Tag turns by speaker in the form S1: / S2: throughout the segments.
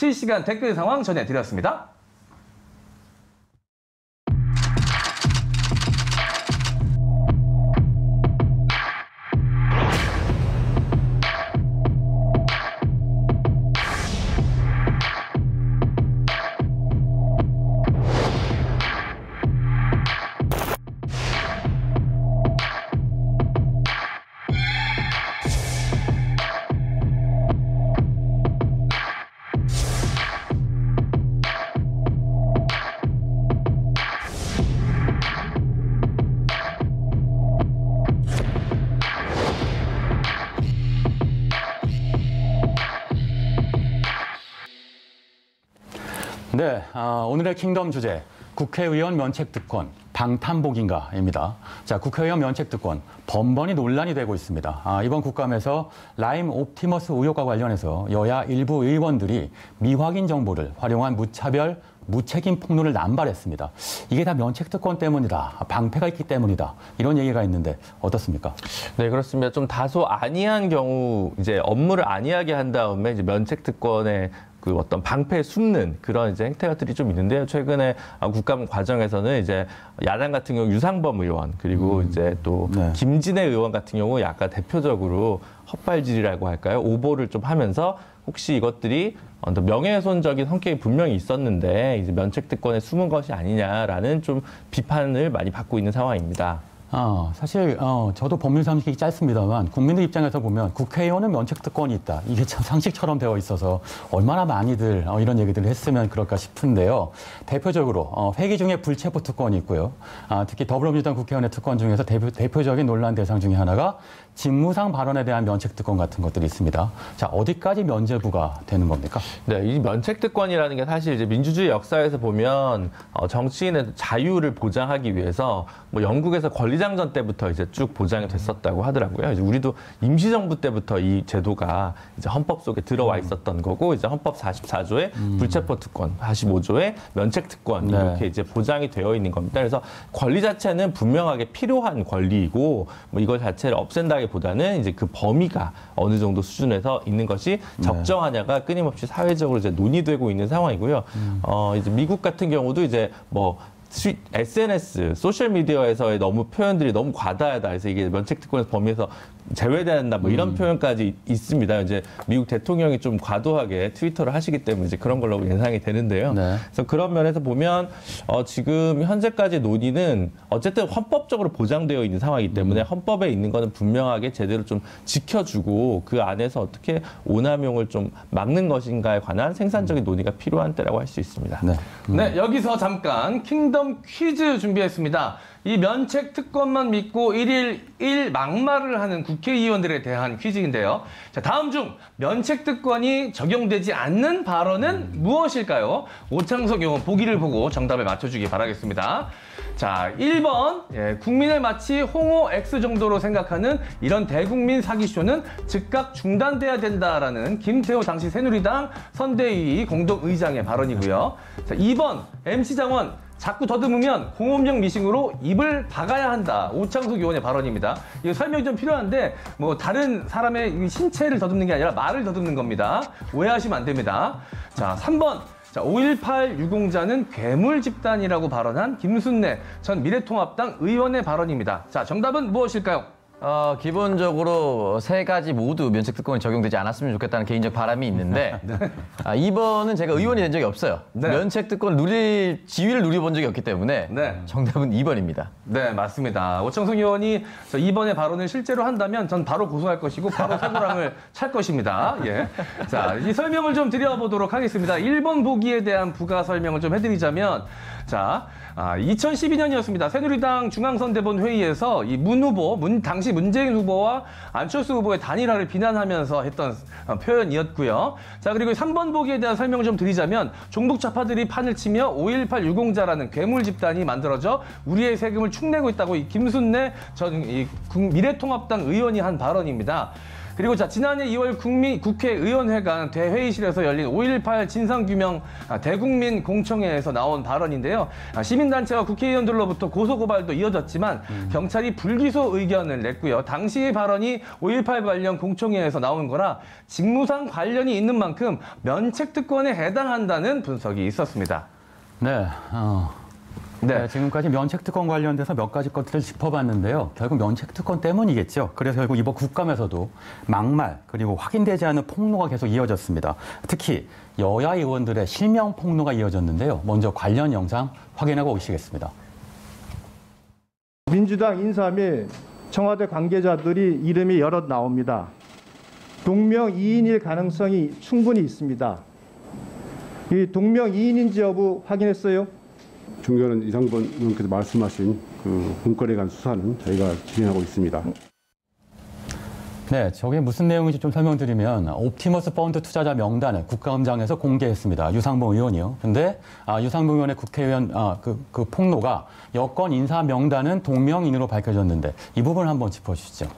S1: 실시간 댓글 상황 전해드렸습니다.
S2: 네, 아, 오늘의 킹덤 주제 국회의원 면책 특권 방탄복인가입니다. 자, 국회의원 면책 특권 번번이 논란이 되고 있습니다. 아, 이번 국감에서 라임 옵티머스 의혹과 관련해서 여야 일부 의원들이 미확인 정보를 활용한 무차별 무책임 폭로를 남발했습니다. 이게 다 면책특권 때문이다. 방패가 있기 때문이다. 이런 얘기가 있는데 어떻습니까?
S3: 네, 그렇습니다. 좀 다소 안이한 경우 이제 업무를 안이하게 한 다음에 이제 면책특권에 그 어떤 방패에 숨는 그런 이제 행태들이 좀 있는데요. 최근에 국감 과정에서,는 이제 야당 같은 경우 유상범 의원 그리고 음. 이제 또 네. 김진애 의원 같은 경우 약간 대표적으로 헛발질이라고 할까요? 오보를 좀 하면서 혹시 이것들이 명예훼손적인 성격이 분명히 있었는데 이제 면책특권에 숨은 것이 아니냐라는 좀 비판을 많이 받고 있는 상황입니다.
S2: 어, 사실 어, 저도 법률 상식이 짧습니다만 국민들 입장에서 보면 국회의원은 면책 특권이 있다. 이게 참 상식처럼 되어 있어서 얼마나 많이들 어, 이런 얘기들을 했으면 그럴까 싶은데요. 대표적으로 어, 회기 중에 불체포 특권이 있고요. 아, 특히 더불어민주당 국회의원의 특권 중에서 대표, 대표적인 논란 대상 중에 하나가 직무상 발언에 대한 면책특권 같은 것들이 있습니다. 자, 어디까지 면제부가 되는 겁니까?
S3: 네, 이 면책특권이라는 게 사실 이제 민주주의 역사에서 보면 어, 정치인의 자유를 보장하기 위해서 뭐 영국에서 권리 장전 때부터 이제 쭉 보장이 됐었다고 하더라고요. 이제 우리도 임시정부 때부터 이 제도가 이제 헌법 속에 들어와 음. 있었던 거고 이제 헌법 44조에 음. 불체포 특권, 45조에 면책 특권 네. 이렇게 이제 보장이 되어 있는 겁니다. 그래서 권리 자체는 분명하게 필요한 권리이고 뭐 이걸 자체를 없앤다 보다는 이제 그 범위가 어느 정도 수준에서 있는 것이 네. 적정하냐가 끊임없이 사회적으로 이제 논의되고 있는 상황이고요. 음. 어, 이제 미국 같은 경우도 이제 뭐 SNS, 소셜 미디어에서의 너무 표현들이 너무 과다하다. 그래서 이게 면책특권에서 범위에서 제외된다. 뭐 이런 음. 표현까지 있습니다. 이제 미국 대통령이 좀 과도하게 트위터를 하시기 때문에 이제 그런 걸로 예상이 되는데요. 네. 그래서 그런 면에서 보면 어, 지금 현재까지 논의는 어쨌든 헌법적으로 보장되어 있는 상황이기 때문에 음. 헌법에 있는 거는 분명하게 제대로 좀 지켜주고 그 안에서 어떻게 오남용을 좀 막는 것인가에 관한 생산적인 논의가 필요한 때라고 할 수 있습니다.
S1: 네. 음. 네, 여기서 잠깐 킹덤 퀴즈 준비했습니다. 이 면책 특권만 믿고 일일 일 막말을 하는 국회의원들에 대한 퀴즈인데요. 자, 다음 중 면책 특권이 적용되지 않는 발언은 무엇일까요? 오창석 의원 보기를 보고 정답을 맞춰주기 바라겠습니다. 자, 1번 예, 국민을 마치 홍호 X 정도로 생각하는 이런 대국민 사기쇼는 즉각 중단돼야 된다라는 김태호 당시 새누리당 선대위 공동의장의 발언이고요. 자, 2번 MC 장원 자꾸 더듬으면 공업용 미싱으로 입을 박아야 한다. 오창석 의원의 발언입니다. 이거 설명이 좀 필요한데 뭐 다른 사람의 신체를 더듬는 게 아니라 말을 더듬는 겁니다. 오해하시면 안 됩니다. 자, 3번. 자, 5.18 유공자는 괴물 집단이라고 발언한 김순례 전 미래통합당 의원의 발언입니다. 자, 정답은 무엇일까요?
S4: 어, 기본적으로 세 가지 모두 면책 특권이 적용되지 않았으면 좋겠다는 개인적 바람이 있는데 네. 아, 2번은 제가 의원이 된 적이 없어요. 네. 면책 특권을 누릴 지위를 누려본 적이 없기 때문에 네. 정답은 2번입니다.
S1: 네, 맞습니다. 오창석 의원이 저 2번의 발언을 실제로 한다면 전 바로 고소할 것이고 바로 사고랑을 찰 것입니다. 예. 자, 이 설명을 좀 드려보도록 하겠습니다. 1번 보기에 대한 부가 설명을 좀 해드리자면 자, 아, 2012년이었습니다. 새누리당 중앙선대본 회의에서 이 문 후보, 문, 당시 문재인 후보와 안철수 후보의 단일화를 비난하면서 했던 어, 표현이었고요. 자, 그리고 3번 보기에 대한 설명을 좀 드리자면 종북 좌파들이 판을 치며 5.18 유공자라는 괴물 집단이 만들어져 우리의 세금을 축내고 있다고 이 김순례 전 이 미래통합당 의원이 한 발언입니다. 그리고 자 지난해 2월 국민 국회의원회관 대회의실에서 열린 5.18 진상규명 아, 대국민 공청회에서 나온 발언인데요. 아, 시민단체와 국회의원들로부터 고소고발도 이어졌지만 경찰이 불기소 의견을 냈고요. 당시 발언이 5.18 관련 공청회에서 나온 거라 직무상 관련이 있는 만큼 면책특권에 해당한다는 분석이 있었습니다.
S2: 네. 어.
S1: 네.
S2: 네, 지금까지 면책특권 관련돼서 몇 가지 것들을 짚어봤는데요. 결국 면책특권 때문이겠죠. 그래서 결국 이번 국감에서도 막말 그리고 확인되지 않은 폭로가 계속 이어졌습니다. 특히 여야 의원들의 실명 폭로가 이어졌는데요. 먼저 관련 영상 확인하고 오시겠습니다.
S5: 민주당 인사 및 청와대 관계자들이 이름이 여럿 나옵니다. 동명이인일 가능성이 충분히 있습니다. 이 동명이인인지 여부 확인했어요?
S6: 존경하는 이상권 의원께서 말씀하신 그 문건에 관한 수사는 저희가 진행하고 있습니다.
S2: 네, 저게 무슨 내용인지 좀 설명드리면 옵티머스 펀드 투자자 명단을 국감장에서 공개했습니다. 유상봉 의원이요. 근데 아, 유상봉 의원의 국회의원 아, 그, 그 폭로가 여권 인사 명단은 동명인으로 밝혀졌는데 이 부분 한번 짚어주시죠.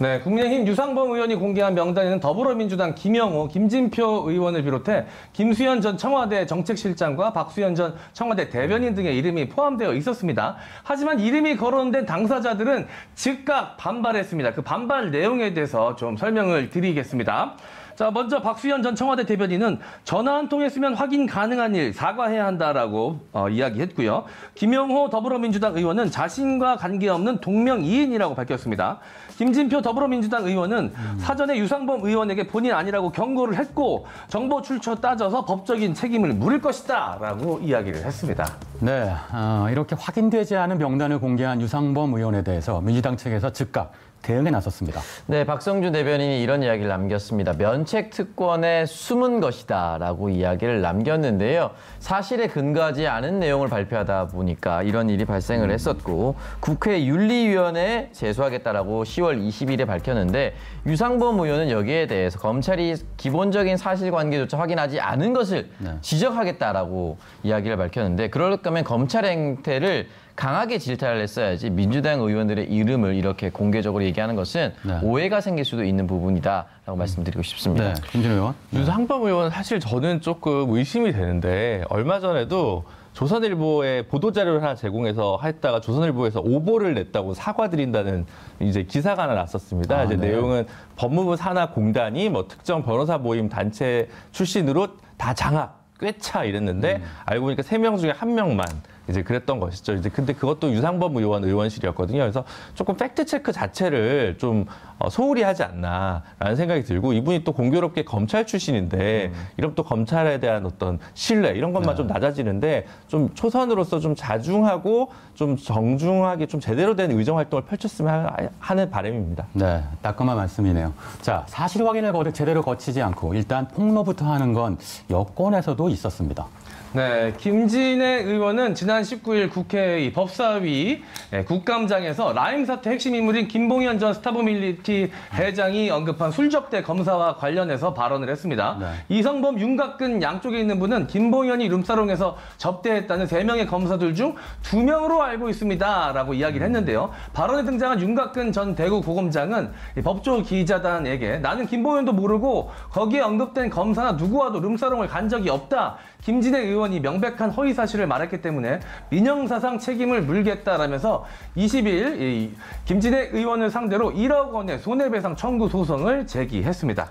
S1: 네, 국민의힘 유상범 의원이 공개한 명단에는 더불어민주당 김영호, 김진표 의원을 비롯해 김수현 전 청와대 정책실장과 박수현 전 청와대 대변인 등의 이름이 포함되어 있었습니다. 하지만 이름이 거론된 당사자들은 즉각 반발했습니다. 그 반발 내용에 대해서 좀 설명을 드리겠습니다. 자, 먼저 박수현 전 청와대 대변인은 전화 한 통 했으면 확인 가능한 일 사과해야 한다라고 어, 이야기했고요. 김영호 더불어민주당 의원은 자신과 관계없는 동명이인이라고 밝혔습니다. 김진표 더불어민주당 의원은 사전에 유상범 의원에게 본인 아니라고 경고를 했고 정보 출처 따져서 법적인 책임을 물을 것이다라고 이야기를 했습니다.
S2: 네, 어, 이렇게 확인되지 않은 명단을 공개한 유상범 의원에 대해서 민주당 측에서 즉각 대응에 나섰습니다.
S4: 네, 박성준 대변인이 이런 이야기를 남겼습니다. 면책 특권의 숨은 것이다라고 이야기를 남겼는데요. 사실에 근거하지 않은 내용을 발표하다 보니까 이런 일이 발생을 했었고 국회 윤리위원회에 제소하겠다라고 10월 20일에 밝혔는데 유상범 의원은 여기에 대해서 검찰이 기본적인 사실관계조차 확인하지 않은 것을
S2: 네.
S4: 지적하겠다라고 이야기를 밝혔는데 그럴 거면 검찰 행태를 강하게 질타를 했어야지 민주당 의원들의 이름을 이렇게 공개적으로 얘기하는 것은
S2: 네.
S4: 오해가 생길 수도 있는 부분이다라고 말씀드리고 싶습니다.
S2: 네, 김진우 의원.
S3: 유상범 의원 사실 저는 조금 의심이 되는데 얼마 전에도 조선일보에 보도 자료를 하나 제공해서 했다가 조선일보에서 오보를 냈다고 사과드린다는 이제 기사가 하나 났었습니다.
S2: 아,
S3: 이제
S2: 네.
S3: 내용은 법무부 산하 공단이 뭐 특정 변호사 모임 단체 출신으로 다 장악 꿰차 이랬는데
S2: 음.
S3: 알고 보니까 세 명 중에 한 명만 이제 그랬던 것이죠. 이제 근데 그것도 유상범 의원 의원실이었거든요. 그래서 조금 팩트 체크 자체를 좀 어, 소홀히 하지 않나라는 생각이 들고 이분이 또 공교롭게 검찰 출신인데 이런 또 검찰에 대한 어떤 신뢰 이런 것만
S2: 네.
S3: 좀 낮아지는데 좀 초선으로서 좀 자중하고 좀 정중하게 좀 제대로 된 의정 활동을 펼쳤으면 하- 하는 바람입니다.
S2: 네, 따끔한 말씀이네요. 자, 사실 확인을 거- 제대로 거치지 않고 일단 폭로부터 하는 건 여권에서도 있었습니다.
S1: 네, 김진애 의원은 지난 19일 국회 이 법사위 예, 국감장에서 라임 사태 핵심 인물인 김봉현 전 스타모빌리티 회장이 언급한 술접대 검사와 관련해서 발언을 했습니다.
S2: 네.
S1: 이성범, 윤갑근 양쪽에 있는 분은 김봉현이 룸사롱에서 접대했다는 세명의 검사들 중 두명으로 알고 있습니다 라고 이야기를 했는데요. 발언에 등장한 윤갑근 전 대구 고검장은 이 법조 기자단에게 나는 김봉현도 모르고 거기에 언급된 검사나 누구와도 룸사롱을 간 적이 없다. 김진애 의원 이 명백한 허위 사실을 말했기 때문에 민영사상 책임을 물겠다라면서 20일 이 김진애 의원을 상대로 1억 원의 손해배상 청구 소송을 제기했습니다.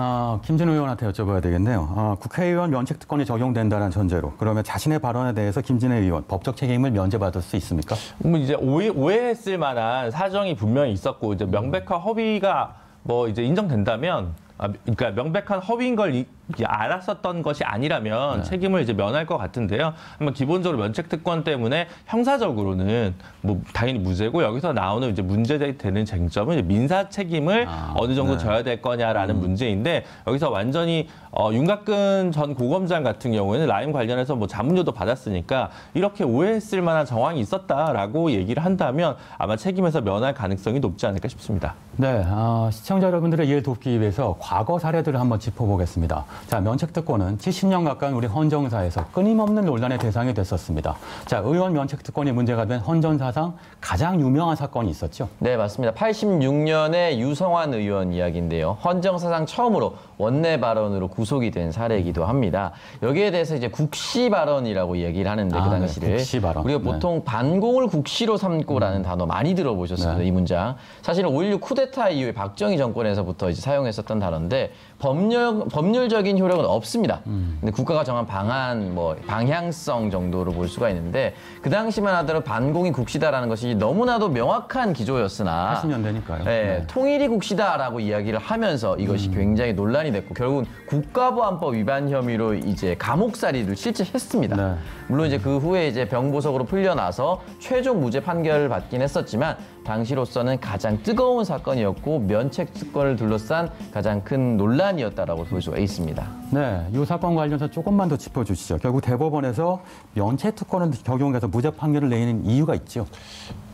S2: 아, 김진우 의원한테 여쭤봐야 되겠네요. 아, 국회의원 면책특권이 적용된다는 전제로 그러면 자신의 발언에 대해서 김진애 의원 법적 책임을 면제받을 수 있습니까?
S3: 뭐 이제 오해, 오해했을 만한 사정이 분명히 있었고 이제 명백한 허위가 뭐 이제 인정된다면 아, 그러니까 명백한 허위인 걸 이- 이 알았었던 것이 아니라면 책임을 이제 면할 것 같은데요. 한번 기본적으로 면책특권 때문에 형사적으로는 뭐 당연히 무죄고 여기서 나오는 이제 문제되는 쟁점은 민사 책임을
S2: 아,
S3: 어느 정도
S2: 네.
S3: 져야 될 거냐라는 문제인데 여기서 완전히 어, 윤곽근 전 고검장 같은 경우에는 라임 관련해서 뭐 자문료도 받았으니까 이렇게 오해했을 만한 정황이 있었다라고 얘기를 한다면 아마 책임에서 면할 가능성이 높지 않을까 싶습니다.
S2: 네, 아, 시청자 여러분들의 이해를 돕기 위해서 과거 사례들을 한번 짚어보겠습니다. 자, 면책특권은 70년 가까운 우리 헌정사에서 끊임없는 논란의 대상이 됐었습니다. 자, 의원 면책특권이 문제가 된 헌정사상 가장 유명한 사건이 있었죠.
S4: 네, 맞습니다. 86년에 유성환 의원 이야기인데요. 헌정사상 처음으로 원내 발언으로 구속이 된 사례이기도 합니다. 여기에 대해서 이제 국시 발언이라고 이야기를 하는데
S2: 아,
S4: 그
S2: 네,
S4: 당시를
S2: 국시 발언.
S4: 우리가
S2: 네.
S4: 보통 반공을 국시로 삼고라는 단어 많이 들어보셨습니다.
S2: 네.
S4: 이 문장. 사실은 5.16 쿠데타 이후에 박정희 정권에서부터 이제 사용했었던 단어인데 법률 법률적인 효력은 없습니다. 근데 국가가 정한 방안 뭐 방향성 정도로 볼 수가 있는데 그 당시만 하더라도 반공이 국시다라는 것이 너무나도 명확한 기조였으나
S2: 80년대니까요.
S4: 네, 통일이 국시다라고 이야기를 하면서 이것이 굉장히 논란이 됐고 결국은 국가보안법 위반 혐의로 이제 감옥살이를 실제 했습니다.
S2: 네.
S4: 물론 이제 그 후에 이제 병보석으로 풀려나서 최종 무죄 판결을 받긴 했었지만 당시로서는 가장 뜨거운 사건이었고 면책 특권을 둘러싼 가장 큰 논란 이었다라고 볼 수가 있습니다.
S2: 네, 이 사건 관련해서 조금만 더 짚어주시죠. 결국 대법원에서 면책 특권을 적용해서 무죄 판결을 내리는 이유가 있죠.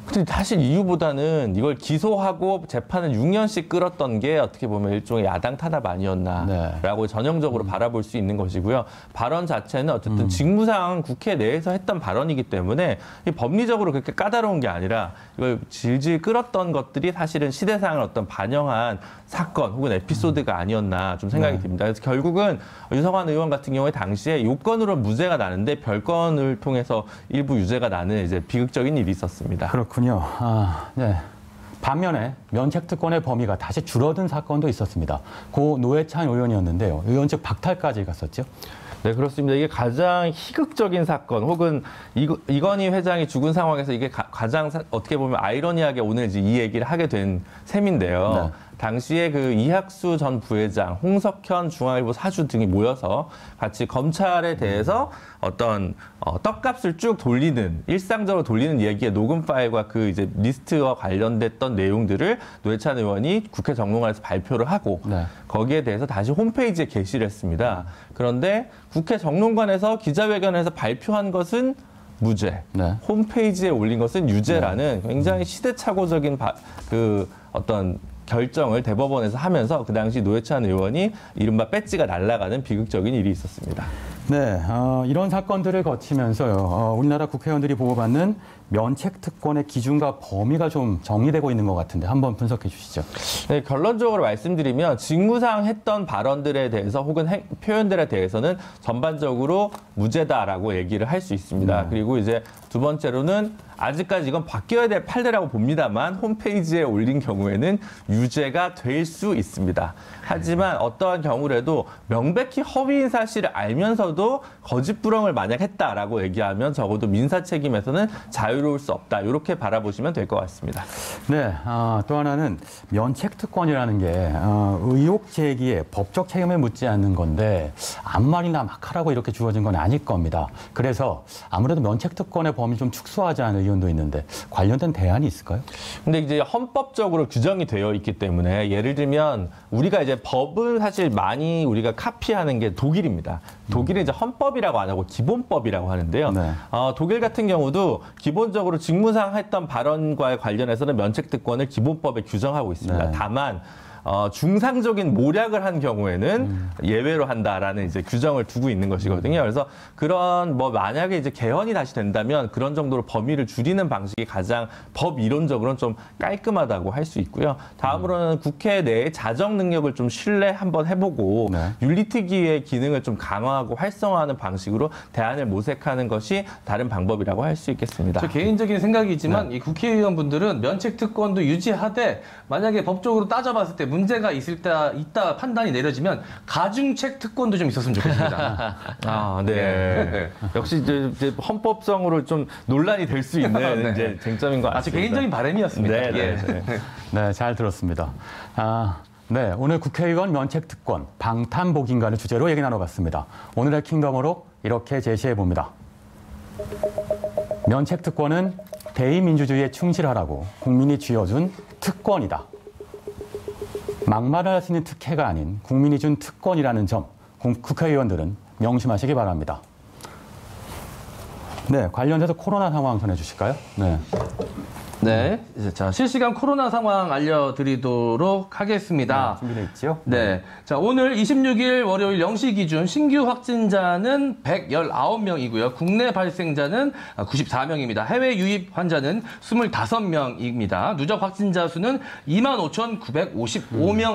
S3: 근데 사실 이유보다는 이걸 기소하고 재판을 6년씩 끌었던 게 어떻게 보면 일종의 야당 탄압 아니었나라고 전형적으로 바라볼 수 있는 것이고요. 발언 자체는 어쨌든 직무상 국회 내에서 했던 발언이기 때문에 이 법리적으로 그렇게 까다로운 게 아니라 이걸 질질 끌었던 것들이 사실은 시대상을 어떤 반영한 사건 혹은 에피소드가 아니었나 좀 생각이 듭니다. 그래서 결국은 유성환 의원 같은 경우에 당시에 요건으로 무죄가 나는데 별건을 통해서 일부 유죄가 나는 이제 비극적인 일이 있었습니다.
S2: 그렇군요. 아, 네. 반면에 면책특권의 범위가 다시 줄어든 사건도 있었습니다. 고 노회찬 의원이었는데요. 의원직 박탈까지 갔었죠.
S3: 네, 그렇습니다. 이게 가장 희극적인 사건 혹은 이거- 이건희 회장이 죽은 상황에서 이게 가, 장 어떻게 보면 아이러니하게 오늘 이제 이 얘기를 하게 된 셈인데요. 당시에 그 이학수 전 부회장, 홍석현 중앙일보 사주 등이 모여서 같이 검찰에 대해서 어떤 어, 떡값을 쭉 돌리는 일상적으로 돌리는 얘기의 녹음 파일과 그 이제 리스트와 관련됐던 내용들을 노회찬 의원이 국회 정론관에서 발표를 하고
S2: 네.
S3: 거기에 대해서 다시 홈페이지에 게시를 했습니다. 그런데 국회 정론관에서 기자회견에서 발표한 것은 무죄,
S2: 네.
S3: 홈페이지에 올린 것은 유죄라는 굉장히 시대착오적인 바- 그 어떤 결정을 대법원에서 하면서 그 당시 노회찬 의원이 이른바 배지가 날아가는 비극적인 일이 있었습니다.
S2: 네, 어, 이런 사건들을 거치면서요, 어, 우리나라 국회의원들이 보고받는 면책 특권의 기준과 범위가 좀 정리되고 있는 것 같은데 한번 분석해 주시죠.
S3: 네, 결론적으로 말씀드리면 직무상 했던 발언들에 대해서 혹은 행- 표현들에 대해서는 전반적으로 무죄다라고 얘기를 할 수 있습니다. 그리고 이제 두 번째로는 아직까지 이건 바뀌어야 될 판례라고 봅니다만 홈페이지에 올린 경우에는 유죄가 될 수 있습니다. 하지만 어떠한 경우라도 명백히 허위인 사실을 알면서도 거짓 부렁을 만약 했다라고 얘기하면 적어도 민사 책임에서는 자유 로울 수 없다. 이렇게 바라보시면 될 것 같습니다.
S2: 네, 아, 또 하나는 면책 특권이라는 게 어, 의혹 제기에 법적 책임을 묻지 않는 건데 아무 말이나 막 하라고 이렇게 주어진 건 아닐 겁니다. 그래서 아무래도 면책 특권의 범위 좀 축소하자는 의견도 있는데 관련된 대안이 있을까요?
S3: 근데 이제 헌법적으로 규정이 되어 있기 때문에 예를 들면 우리가 이제 법을 사실 많이 우리가 카피하는 게 독일입니다. 독일은 이제 헌법이라고 안 하고 기본법이라고 하는데요.
S2: 네.
S3: 어, 독일 같은 경우도 기본 적으로 직무상 했던 발언과 관련해서는 면책특권을 기본법에 규정하고 있습니다.
S2: 네.
S3: 다만 어, 중상적인 모략을 한 경우에는 예외로 한다라는 이제 규정을 두고 있는 것이거든요. 그래서 그런 뭐 만약에 이제 개헌이 다시 된다면 그런 정도로 범위를 줄이는 방식이 가장 법 이론적으로는 좀 깔끔하다고 할 수 있고요. 다음으로는 국회 내의 자정 능력을 좀 신뢰 한번 해보고
S2: 네.
S3: 윤리특위의 기능을 좀 강화하고 활성화하는 방식으로 대안을 모색하는 것이 다른 방법이라고 할 수 있겠습니다.
S1: 저 개인적인 생각이지만 이 국회의원분들은 면책 특권도 유지하되 만약에 법적으로 따져봤을 때 문제가 있을 때 있다 판단이 내려지면 가중책 특권도 좀 있었으면 좋겠습니다.
S3: 아, 네.
S1: 네.
S3: 역시 이제, 이제 헌법성으로 좀 논란이 될 수 있는
S1: 네.
S3: 이제 쟁점인 것
S1: 아, 제
S3: 같습니다.
S1: 개인적인 바람이었습니다.
S3: 네, 네,
S1: 예.
S3: 네.
S2: 네, 잘 들었습니다. 아, 네, 오늘 국회의원 면책 특권 방탄복인가를 주제로 얘기 나눠봤습니다. 오늘의 킹덤으로 이렇게 제시해 봅니다. 면책 특권은 대의민주주의에 충실하라고 국민이 쥐어준 특권이다. 막말을 할 수 있는 특혜가 아닌 국민이 준 특권이라는 점 국- 국회의원들은 명심하시기 바랍니다. 네, 관련해서 코로나 상황 전해 주실까요? 네.
S1: 네. 자, 실시간 코로나 상황 알려드리도록 하겠습니다.
S2: 준비되어 있죠?
S1: 네. 자, 오늘 26일 월요일 0시 기준 신규 확진자는 119명이고요. 국내 발생자는 94명입니다. 해외 유입 환자는 25명입니다. 누적 확진자 수는 25,955명